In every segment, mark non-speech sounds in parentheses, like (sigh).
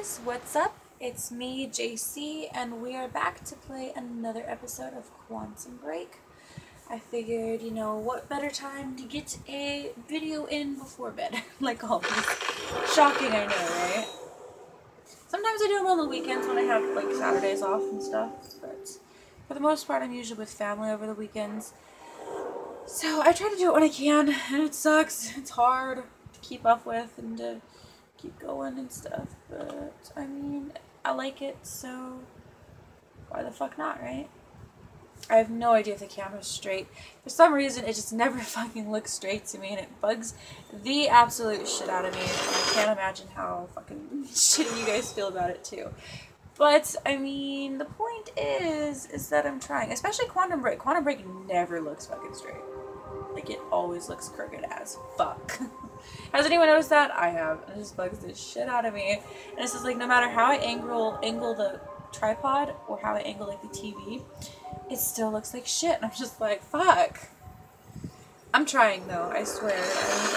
what's up? It's me, JC, and we are back to play another episode of Quantum Break. I figured, you know, what better time to get a video in before bed, (laughs) like always. Shocking, I know, right? Sometimes I do them on the weekends when I have, like, Saturdays off and stuff, but for the most part, I'm usually with family over the weekends. So I try to do it when I can, and it sucks. It's hard to keep up with and to keep going and stuff, but I mean, I like it, so why the fuck not, right? I have no idea if the camera's straight. For some reason, it just (laughs) never fucking looks straight to me, and it bugs the absolute shit out of me. I can't imagine how fucking (laughs) shitty you guys feel about it too. But I mean, the point is, is that I'm trying. Especially Quantum Break. Quantum Break never looks fucking straight. Like it always looks crooked as fuck. (laughs) Has anyone noticed that? I have. It just bugs the shit out of me. And it's just like no matter how I angle angle the tripod or how I angle like the TV, it still looks like shit. And I'm just like, fuck. I'm trying though, I swear.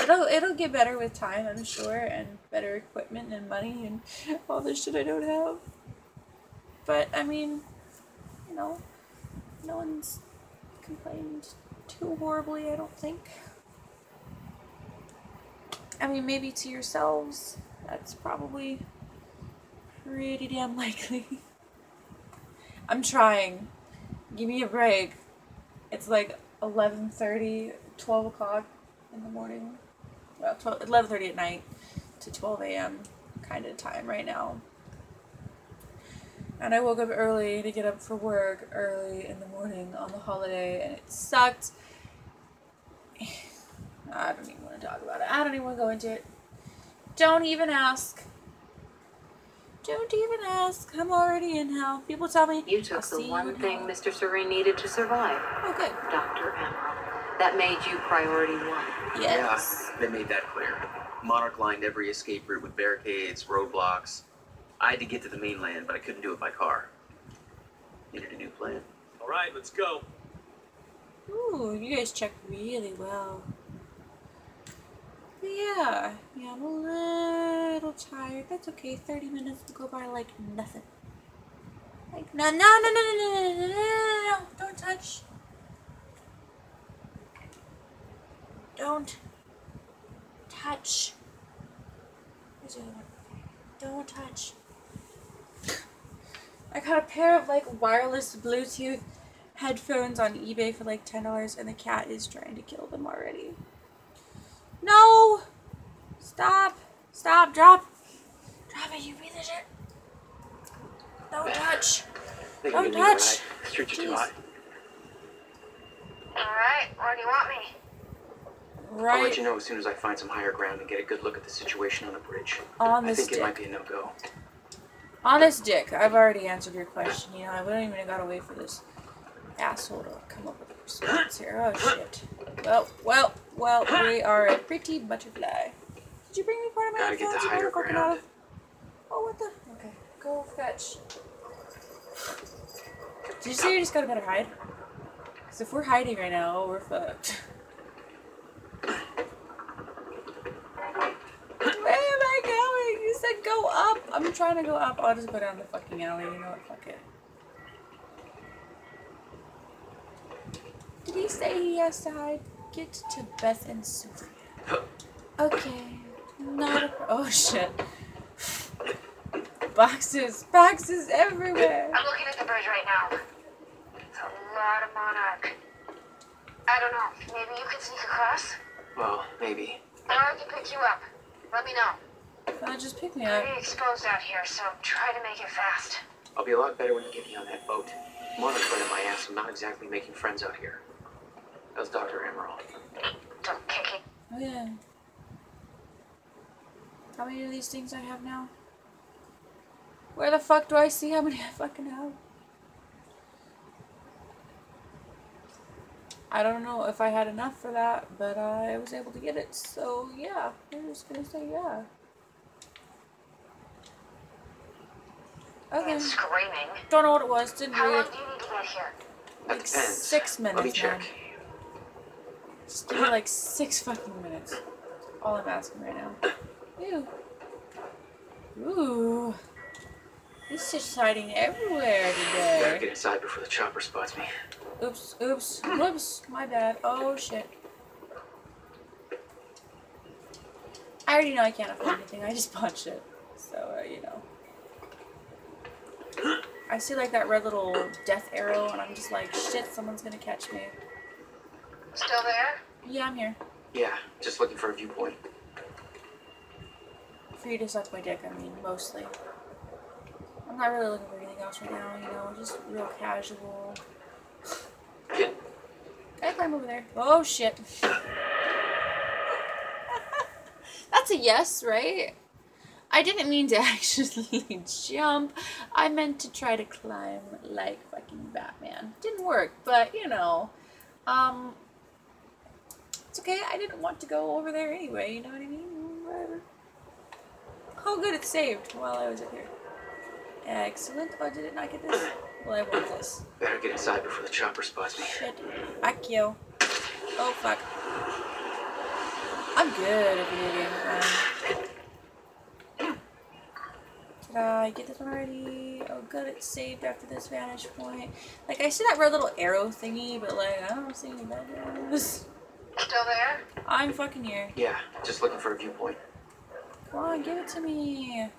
It'll it'll get better with time, I'm sure, and better equipment and money and all this shit I don't have. But I mean, you know, no one's complained too horribly, I don't think. I mean, maybe to yourselves, that's probably pretty damn likely. (laughs) I'm trying. Give me a break. It's like 11.30, 12 o'clock in the morning. Well, 11.30 at night to 12 a.m. kind of time right now. And I woke up early to get up for work early in the morning on the holiday, and it sucked. (sighs) I don't even to talk about it. I don't even want to go into it. Don't even ask. Don't even ask. I'm already in hell. People tell me You took I'll the see one thing hell. Mr. Serene needed to survive, Oh, good. Dr. Amaral. That made you priority one. Yes. Yeah, they made that clear. Monarch lined every escape route with barricades, roadblocks. I had to get to the mainland, but I couldn't do it by car. Needed a new plan. All right, let's go. Ooh, you guys checked really well. Yeah, yeah, I'm a little tired. That's okay. 30 minutes will go by like nothing. Like, no, no, no, no, no, no, no, no, no, don't touch. Don't touch. One? Don't touch. I got a pair of like wireless Bluetooth headphones on eBay for like ten dollars, and the cat is trying to kill them already. No! Stop! Stop! Drop! Drop it! You piece of shit! Don't touch! Think Don't you can do it, touch. right? Streets are too Jeez. hot. Alright, where do you want me? Right. I'll let you know as soon as I find some higher ground and get a good look at the situation on the bridge. on I this think it might be a no-go. Honest dick. I've already answered your question. You know, I wouldn't even have gotta wait for this asshole to come up with a response here. Oh shit. Well, well, well, we are a pretty butterfly. Did you bring me part of my Gotta get the higher ground. Oh, what the? Okay, go fetch. Did you say you just got a better hide? Because if we're hiding right now, we're fucked. Where am I going? You said go up. I'm trying to go up. I'll just go down the fucking alley. You know what? Fuck it. Did he say he has to hide? Get to Beth and Sofia. Okay. Not a pro- Oh shit. Boxes. Boxes everywhere. I'm looking at the bridge right now. It's a lot of monarch. I don't know. Maybe you could sneak across? Well, maybe. Or I can pick you up. Let me know. Uh, just pick me up. Pretty exposed out here, so try to make it fast. I'll be a lot better when you get me on that boat. Monarch's right up my ass. I'm not exactly making friends out here. How's Dr. Amaral? Don't kick it. Oh yeah. How many of these things I have now? Where the fuck do I see how many (laughs) I fucking have? I don't know if I had enough for that, but I was able to get it, so yeah. I'm just gonna say yeah. Okay. And screaming. Don't know what it was, didn't How read long it. do you need to get here? That Like depends. six Let me minutes, man. Just give me like six fucking minutes. All I'm asking right now. Ew. Ooh. This shit's hiding everywhere Better today. get inside before the chopper spots me. Oops, oops, whoops, my bad. Oh shit. I already know I can't afford anything, I just (laughs) punched it. So, uh, you know. I see like that red little death arrow and I'm just like, shit, someone's gonna catch me. Still there? Yeah, I'm here. Yeah, just looking for a viewpoint. For you to suck my dick, I mean, mostly. I'm not really looking for anything else right now, you know, just real casual. Can I climb over there? Oh shit. (laughs) That's a yes, right? I didn't mean to (laughs) actually jump. I meant to try to climb like fucking Batman. Didn't work, but you know. Um It's okay, I didn't want to go over there anyway, you know what I mean? Whatever. Oh good, it's saved while I was up here. Excellent. Oh, did it not get this? Well, I want this. better get inside before the chopper spots me. Shit. You. Oh, fuck. I'm good at video games, man. Did I get this one already? Oh, good. It's saved after this vantage point. Like, I see that red little arrow thingy, but, like, I don't see any bad guys. Still there? I'm fucking here. Yeah, just looking for a viewpoint. Come on, give it to me.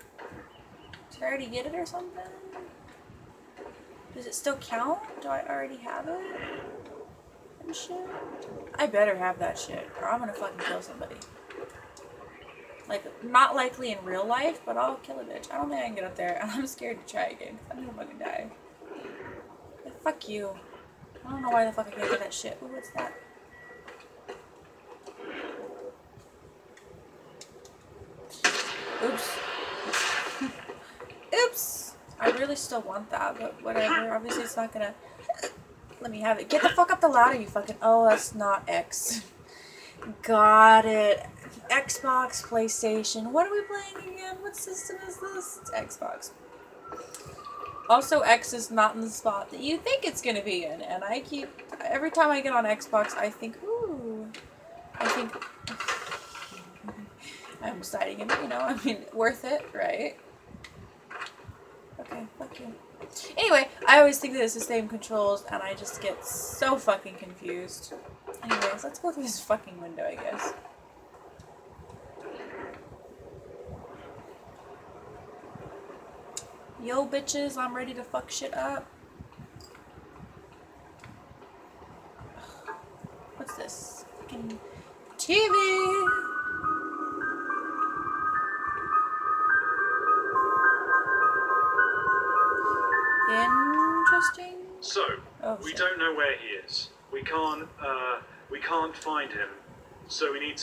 Did I already get it or something? Does it still count? Do I already have it? And shit? I better have that shit, or I'm gonna fucking kill somebody. Like, not likely in real life, but I'll kill a bitch. I don't think I can get up there, and (laughs) I'm scared to try again, 'cause I'm gonna fucking die. Like, fuck you. I don't know why the fuck I can't get that shit. Ooh, what's that? Oops. Oops. I really still want that, but whatever. Obviously, it's not gonna. Let me have it. Get the fuck up the ladder, you fucking. Oh, that's not X. Got it. Xbox, PlayStation. What are we playing again? What system is this? It's Xbox. Also, X is not in the spot that you think it's gonna be in, and I keep every time I get on Xbox, I think, ooh, I think I'm deciding, it, you know, I mean, worth it, right? Okay, fuck you. Anyway, I always think that it's the same controls, and I just get so fucking confused. Anyways, let's go through this fucking window, I guess. Yo, bitches, I'm ready to fuck shit up.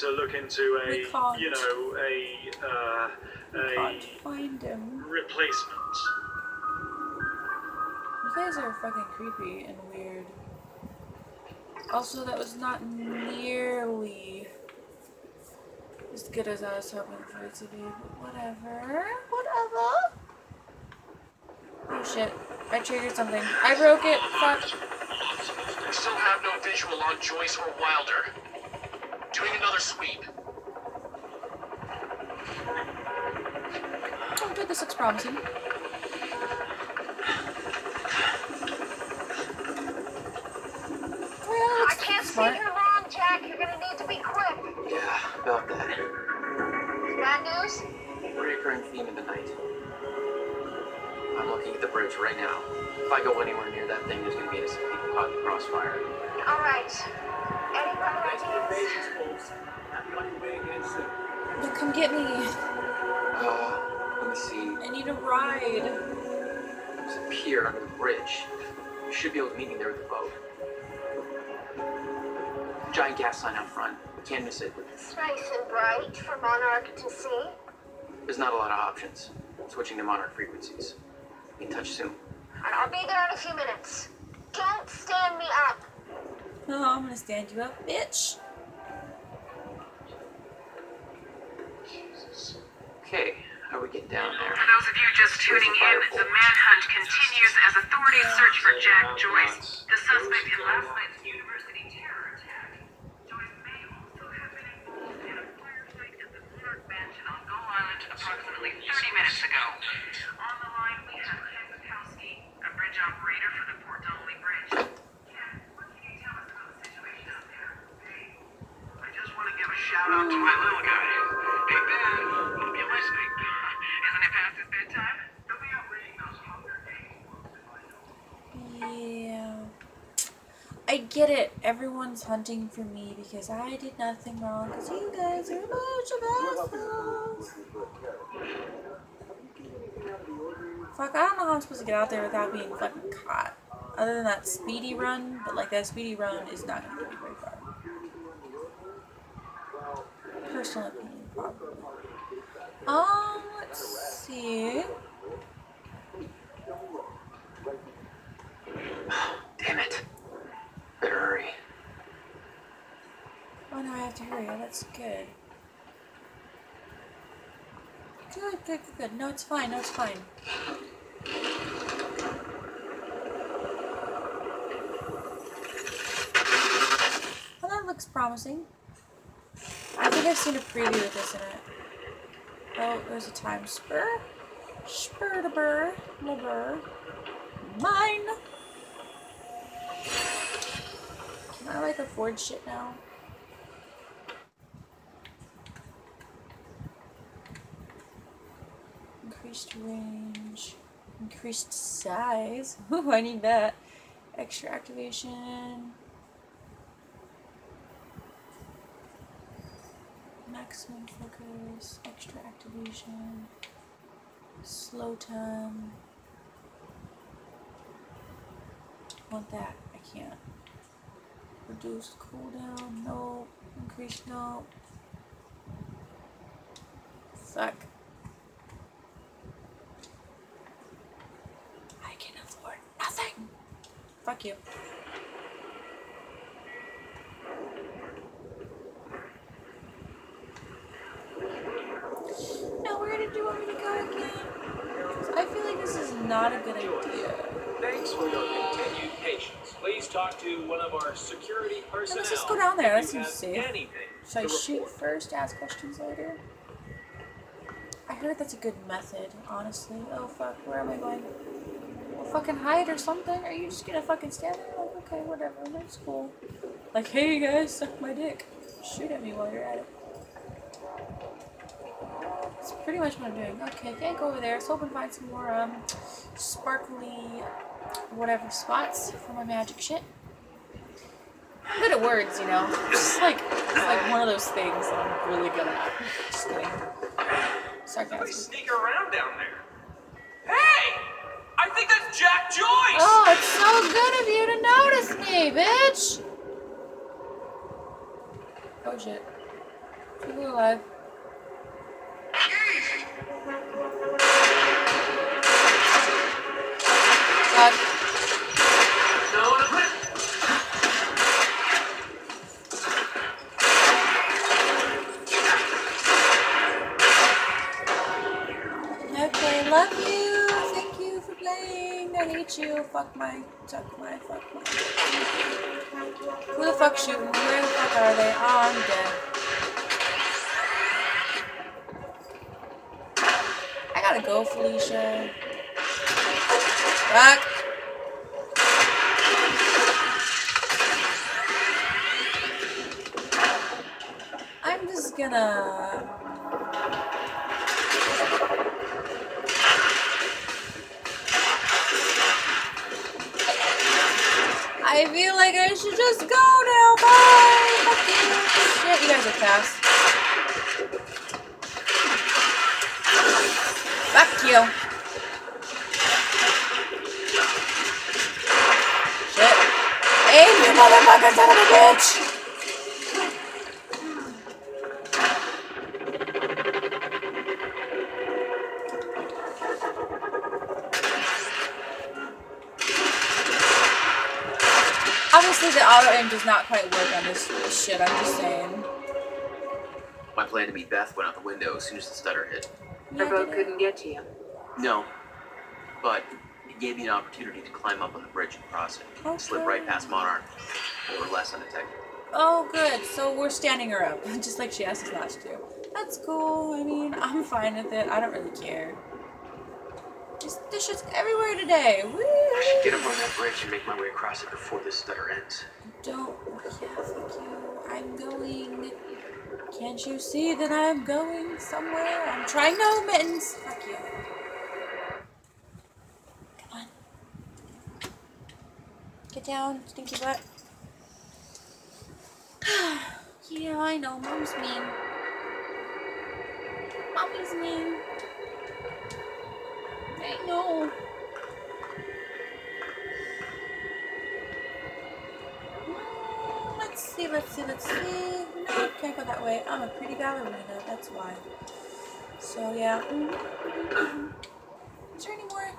To look into a, We can't. you know, a, uh, a Can't find him. replacement. You guys are fucking creepy and weird. Also, that was not nearly as good as I was hoping for it to be, but whatever. Whatever. Oh shit. I triggered something. I broke it. Fuck. We still have no visual on Joyce or Wilder. Doing another sweep. Oh good, this looks promising. Well, I can't smart. stay here long, Jack. You're gonna need to be quick. Yeah, about that. Bad news? Recurring theme of the night. I'm looking at the bridge right now. If I go anywhere near that thing, there's gonna be innocent people caught crossfire. All right. Any other Thanks for the ideas? patience, folks. Happy on your way again soon. Yeah, come get me. Uh, let me see. I need a ride. There's a pier under the bridge. You should be able to meet me there with the boat. Giant gas sign out front. Can't miss it. It's nice and bright for Monarch to see. There's not a lot of options. Switching to monarch frequencies. Be in touch soon. I'll be there in a few minutes. Don't stand me up. Oh, I'm gonna stand you up, bitch. Okay, how are we getting down there? For those of you just tuning in, the manhunt continues as authorities search for Jack Joyce, the suspect in last night's university terror attack. Joyce may also have been involved in a firefight at the Monarch Mansion on Gull Island approximately 30 minutes ago. Yeah. I get it. Everyone's hunting for me because I did nothing wrong because you guys are a bunch of assholes. Fuck, I don't know how I'm supposed to get out there without being fucking caught. Other than that speedy run, but like that speedy run is not gonna Oh no, I have to hurry. Oh, that's good. Good, good, good, good. No, it's fine. No, it's fine. Well, that looks promising. I think I've seen a preview of this in it. Oh, there's a time spur. Spur to burr. No burr. Mine! Can I like afford shit now? Increased range. Increased size. (laughs) Ooh, I need that. Extra activation. Maximum focus. Extra activation. Slow time. Want that. I can't. Reduced cooldown. No. Increased no. Seems safe. Should I shoot first, ask questions later? I heard that's a good method, honestly. Oh fuck, where am I going? Well, fucking hide or something? Are you just gonna fucking stand there? Like, okay, whatever, that's cool. Like, hey guys, suck my dick. Shoot at me while you're at it. That's pretty much what I'm doing. Okay, can't go over there. Let's hope and find some more, um, sparkly, whatever spots for my magic shit. I'm good at words, you know. It's like it's like one of those things that I'm really good at. Just kidding. Somebody sneak around down there. Hey! I think that's Jack Joyce! Oh, it's so good of you to notice me, bitch! Oh shit. People alive. God. Fuck my, my, fuck my. Who the fuck shooting? Where the fuck are they? Oh, I'm dead. I gotta go, Felicia. Fuck. Should just go now. Bye. Fuck you. Shit, you guys are fast. Fuck you. Shit. Aim, you motherfucker son of a bitch. Obviously, the auto aim does not quite work on this shit. I'm just saying. My plan to meet Beth went out the window as soon as the stutter hit. Her boat couldn't get to you. No, but it gave me an opportunity to climb up on the bridge and cross it. Slip right past Monarch, or less undetected. Oh, good. So we're standing her up, (laughs) just like she asked us last year. That's cool. I mean, I'm fine with it. I don't really care. Just this shit's everywhere today. Woo! I should get up on that bridge and make my way across it before this stutter ends. Don't. Yeah, fuck you. I'm going. Can't you see that I'm going somewhere? I'm trying no mittens. Fuck you. Come on. Get down, stinky butt. (sighs) yeah, I know. Mom's mean. Mommy's mean. I know. Mm, Let's see, let's see, let's see. No, can't go that way. I'm a pretty ballerina, that's why. So yeah. Is there any more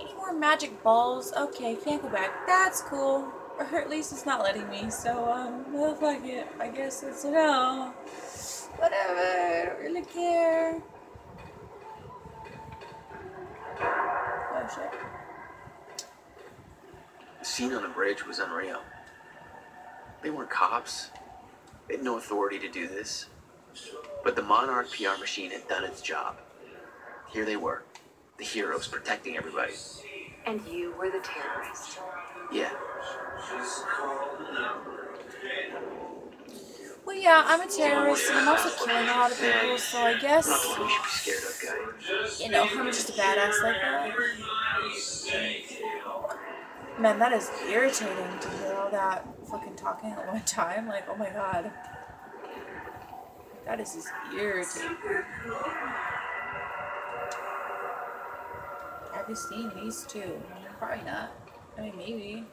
any more magic balls? Okay, can't go back. That's cool. Or at least it's not letting me, so um well fuck it. I guess it's no. Whatever, I don't really care. Shit. The scene on the bridge was unreal. They weren't cops. They had no authority to do this. But the Monarch PR machine had done its job. Here they were, the heroes protecting everybody. And you were the terrorist. Yeah, Well yeah, I'm a terrorist and I'm also killing a lot of people, so I guess you know, I'm just a badass like that. Man, that is irritating to hear all that fucking talking at one time. Like, oh my god. That is just irritating. Have you seen these two? Probably not. I mean, maybe.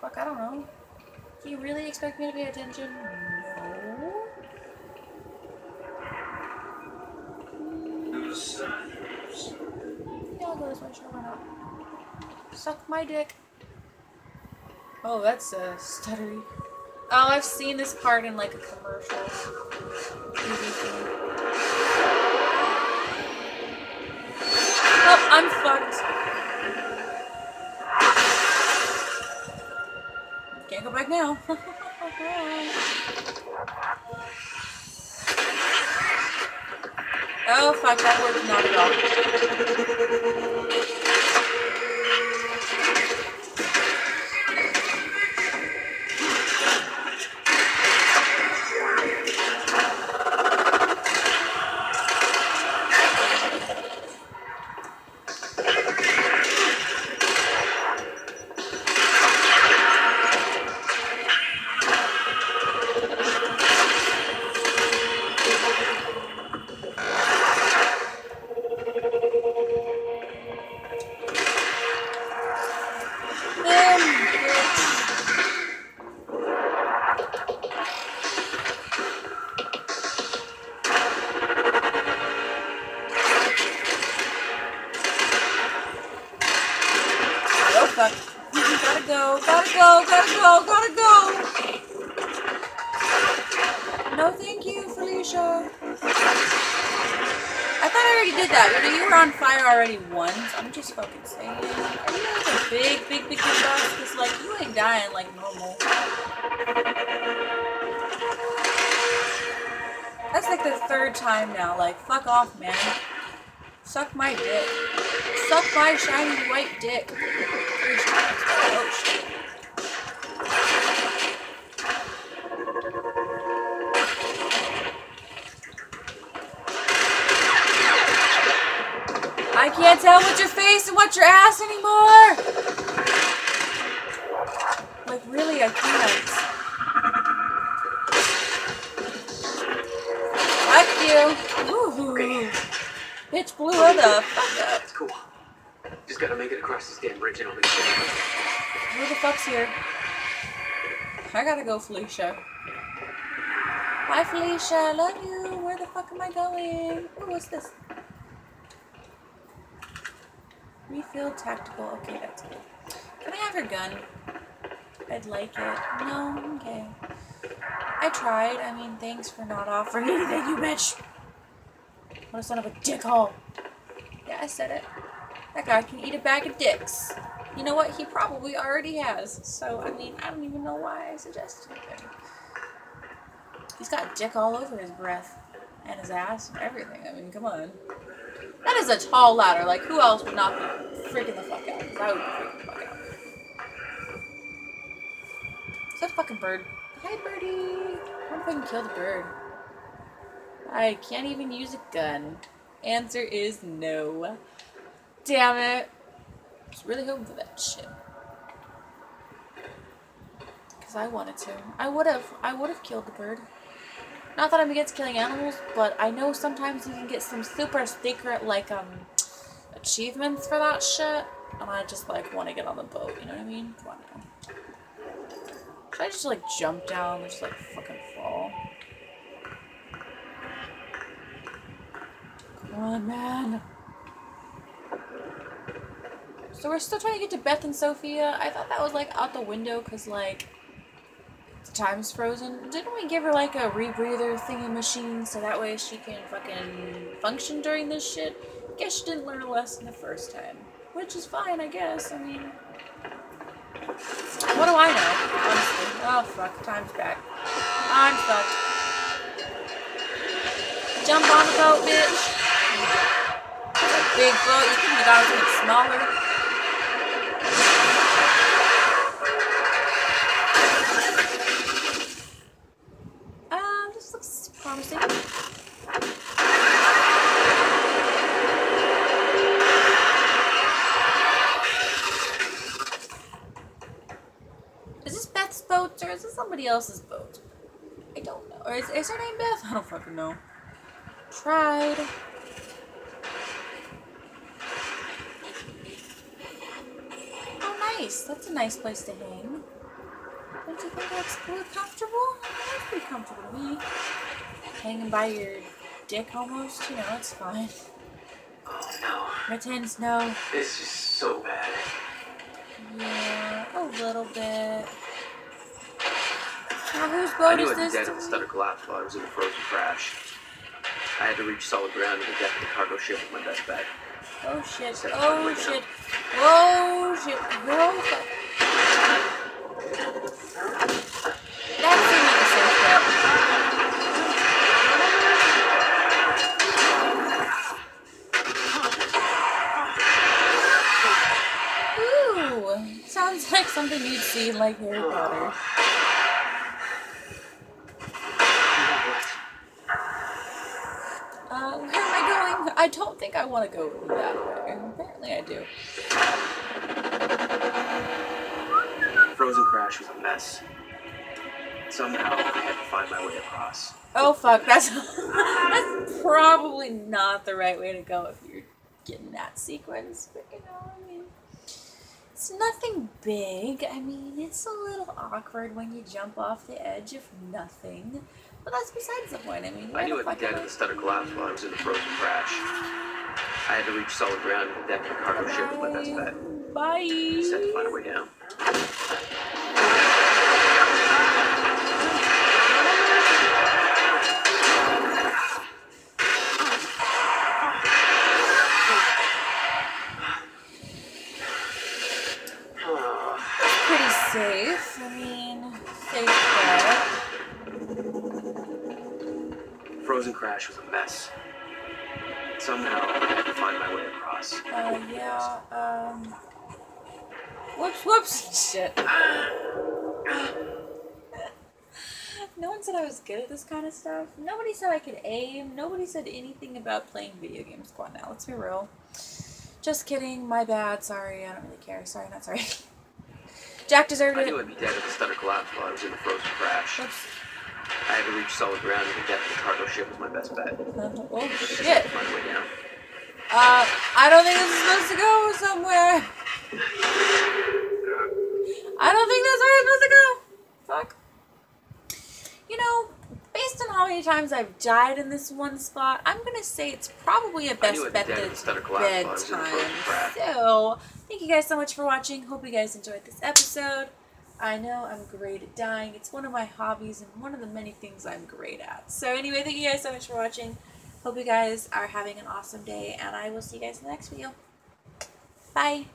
Fuck, I don't know. Do you really expect me to pay attention? Yeah, I'll go this way, sure, why not? Suck my dick. Oh, that's uh, stuttery. Oh, I've seen this part in like a commercial. Oh, I'm fucked. Can't go back now. (laughs) oh fuck, that worked not at all. Already once. I'm just fucking saying. Are you like a big, big, big, boss? Because, like, you ain't dying like normal. That's like the third time now. Like, fuck off, man. Suck my dick. Suck my shiny white dick. Oh, shit. Can't tell what's your face and what's your ass anymore. Like really, I can't. You. Ooh. Okay. Bitch blew her the fuck up. It's cool. Just gotta make it across this damn bridge and I'll be safe. Who the fuck's here? I gotta go, Felicia. Bye, Felicia. I love you. Where the fuck am I going? Ooh, what's this? Refill tactical. Okay, that's good. Can I have her gun? I'd like it. No? Okay. I tried. I mean, thanks for not offering anything, you bitch. What a son of a dickhole. Yeah, I said it. That guy can eat a bag of dicks. You know what? He probably already has. So, I mean, I don't even know why I suggested it. He's got dick all over his breath and his ass and everything. I mean, come on. That is a tall ladder. Like, who else would not be freaking the fuck out? 'Cause I would be freaking the fuck out. Is that a fucking bird? Hi, birdie. I wonder if I can kill the bird. I can't even use a gun. Answer is no. Damn it. I was really hoping for that shit. because I wanted to. I would have. I would have killed the bird. Not that I'm against killing animals, but I know sometimes you can get some super secret like um achievements for that shit, and I just like want to get on the boat. You know what I mean? Come on now. Should I just like jump down and just like fucking fall? Come on, man. So we're still trying to get to Beth and Sofia. I thought that was like out the window because like time's frozen. Didn't we give her like a rebreather thingy machine so that way she can fucking function during this shit? Guess she didn't learn a lesson the first time. Which is fine, I guess. I mean, what do I know? Honestly. Oh fuck, time's back. I'm fucked. Jump on the boat, bitch. Big boat. You couldn't have got something smaller. Else's boat? I don't know. Or is, is her name Beth? I don't fucking know. Tried. Oh, nice. That's a nice place to hang. Don't you think that's pretty comfortable? That's pretty comfortable to me. Hanging by your dick almost, you know, it's fine. Oh no. Pretends no. This is so bad. Yeah, a little bit. Now, whose I boat knew is I'd be this? dead if the stutter collapsed while I was in a frozen crash. I had to reach solid ground at the deck of the cargo ship with my best. Oh shit. Set oh, oh shit. Oh shit. Oh. That seemed like a safe bet. Ooh, sounds like something you'd see in like Harry Potter. Uh, where am I going? I don't think I want to go that way. Apparently I do. Frozen crash was a mess. Somehow I had to find my way across. Oh fuck, that's (laughs) that's probably not the right way to go if you're getting that sequence. But you know, I mean, it's nothing big. I mean, it's a little awkward when you jump off the edge of nothing. But that's besides the point. I mean, I knew I'd be dead if the stutter collapsed while I was in a frozen crash. I had to reach solid ground the deck of the cargo ship with my best bet. Bye. Just had to find a way down. Shit. no one said I was good at this kind of stuff. Nobody said I could aim. Nobody said anything about playing video games squad now. Let's be real. Just kidding. My bad. Sorry. I don't really care. Sorry, not sorry. (laughs) Jack deserved it. I it. knew I'd be dead if the stutter collapsed while I was in a frozen crash. Whoops. I had to reach solid ground and the deck of the cargo ship was my best bet. Uh, oh, shit. find a way down. Uh, I don't think this is supposed to go somewhere. I don't think that's where it's supposed to go. Fuck. You know, based on how many times I've died in this one spot, I'm gonna say it's probably a best bet that the stutter collapsed while I was in a bedtime. So, thank you guys so much for watching. Hope you guys enjoyed this episode. I know I'm great at dying. It's one of my hobbies and one of the many things I'm great at. So anyway, thank you guys so much for watching. Hope you guys are having an awesome day, and I will see you guys in the next video. Bye.